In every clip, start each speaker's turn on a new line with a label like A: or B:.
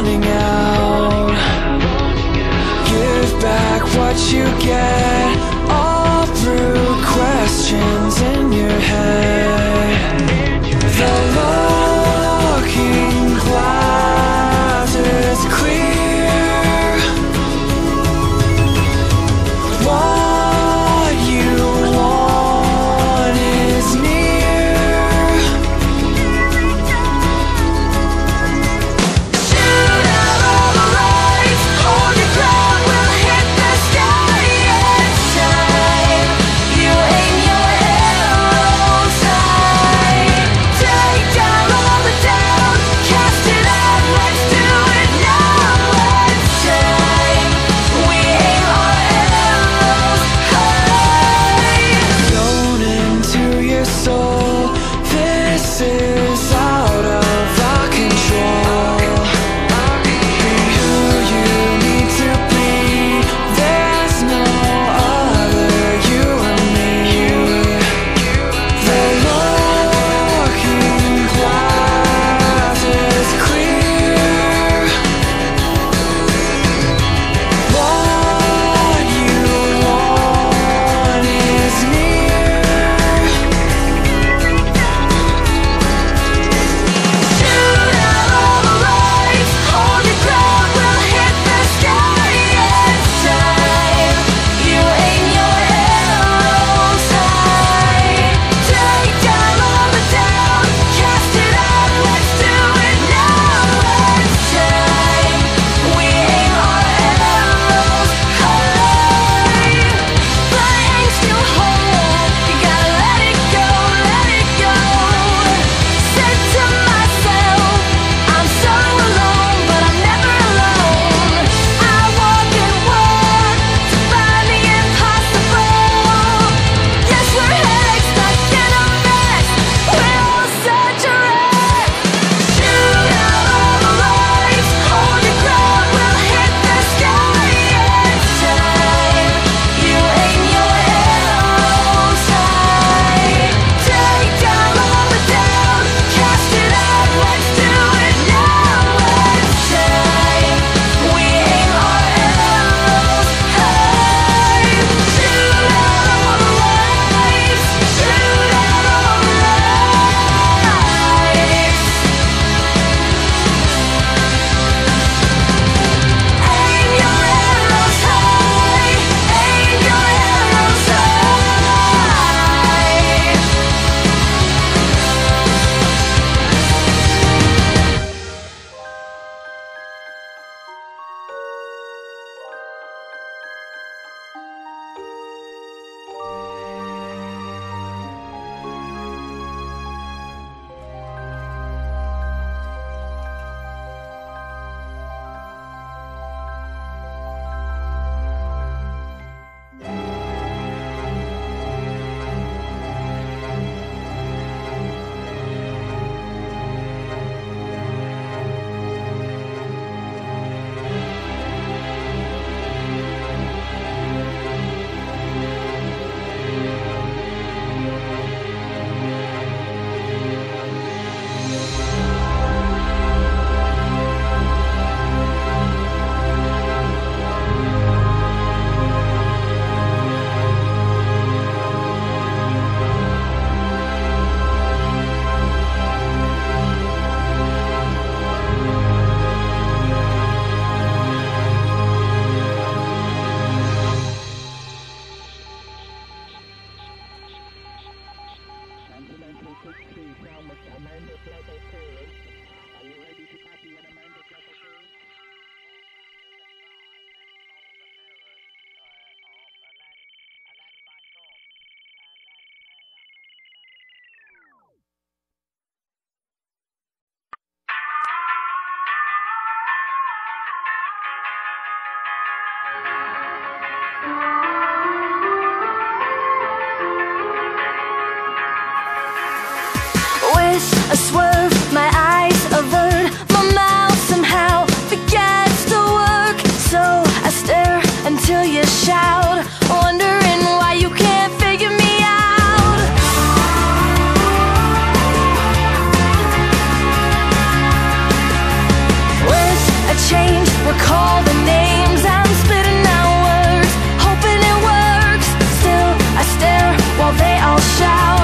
A: running out. Give back what you get. All through questions. so Wish I swear they all shout.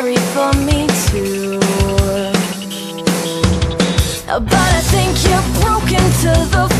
B: Sorry for me too. But I think you're broken to the.